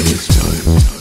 It's time.